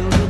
feel the